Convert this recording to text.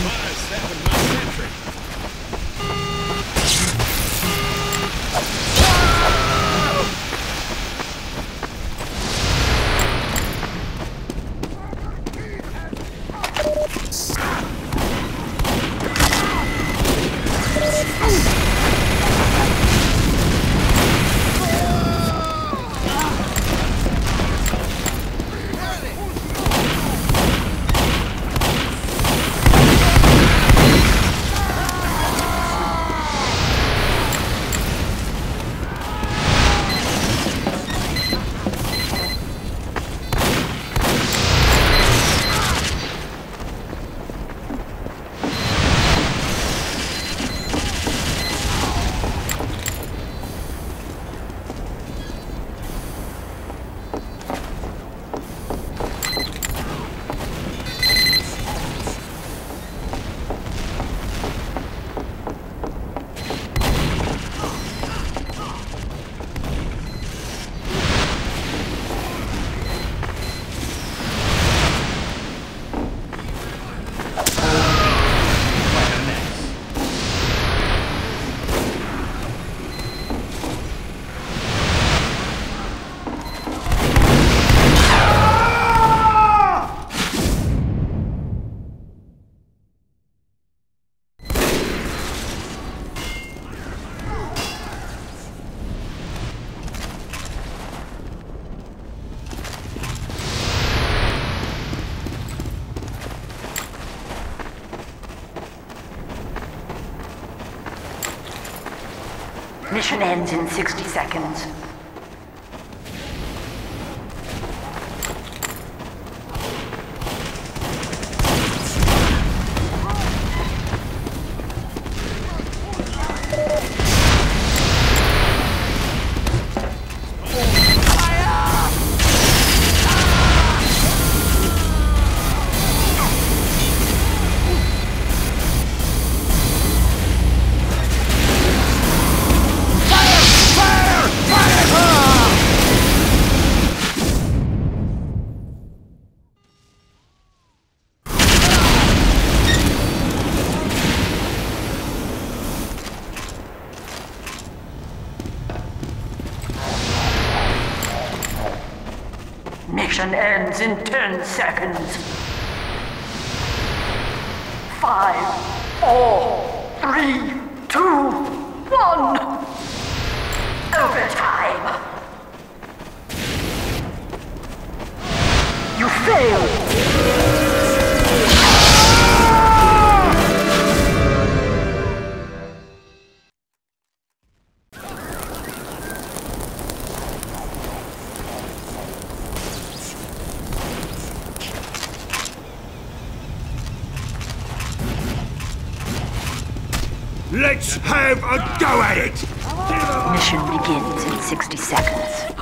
Spy 7 Mount Entry. Mission ends in 60 seconds. Mission ends in 10 seconds. Five, four, three, two, one. Overtime. You failed. Let's have a go at it! Mission begins in 60 seconds.